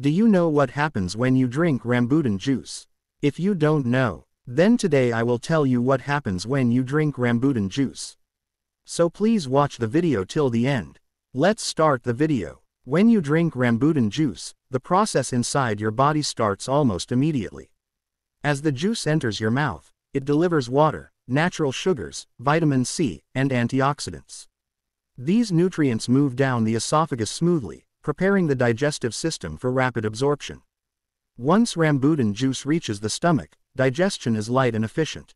Do you know what happens when you drink rambutan juice? If you don't know, then today I will tell you what happens when you drink rambutan juice. So please watch the video till the end. Let's start the video. When you drink rambutan juice, the process inside your body starts almost immediately. As the juice enters your mouth, it delivers water, natural sugars, vitamin C, and antioxidants. These nutrients move down the esophagus smoothly, preparing the digestive system for rapid absorption. Once rambutan juice reaches the stomach, digestion is light and efficient.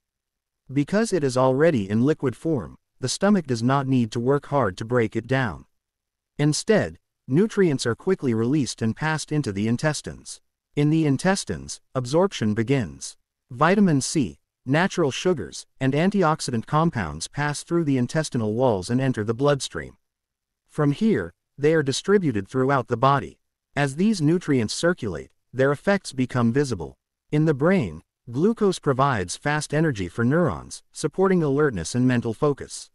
Because it is already in liquid form, the stomach does not need to work hard to break it down. Instead, nutrients are quickly released and passed into the intestines. In the intestines, absorption begins. Vitamin C, natural sugars, and antioxidant compounds pass through the intestinal walls and enter the bloodstream. From here, they are distributed throughout the body. As these nutrients circulate, their effects become visible. In the brain, glucose provides fast energy for neurons, supporting alertness and mental focus.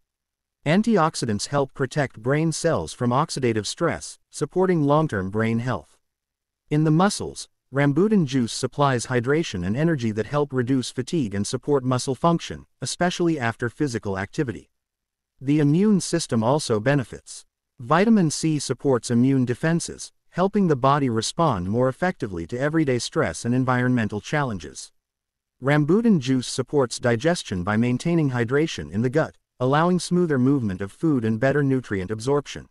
Antioxidants help protect brain cells from oxidative stress, supporting long-term brain health. In the muscles, rambutan juice supplies hydration and energy that help reduce fatigue and support muscle function, especially after physical activity. The immune system also benefits. Vitamin C supports immune defenses, helping the body respond more effectively to everyday stress and environmental challenges. Rambutan juice supports digestion by maintaining hydration in the gut, allowing smoother movement of food and better nutrient absorption.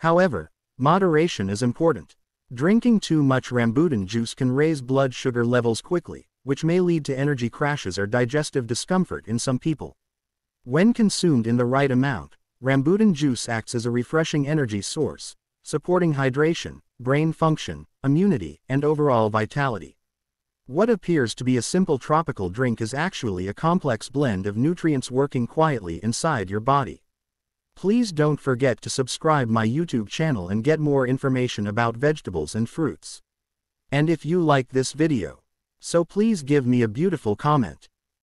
However, moderation is important. Drinking too much rambutan juice can raise blood sugar levels quickly, which may lead to energy crashes or digestive discomfort in some people. When consumed in the right amount, Rambutan juice acts as a refreshing energy source, supporting hydration, brain function, immunity, and overall vitality. What appears to be a simple tropical drink is actually a complex blend of nutrients working quietly inside your body. Please don't forget to subscribe my YouTube channel and get more information about vegetables and fruits. And if you like this video, so please give me a beautiful comment.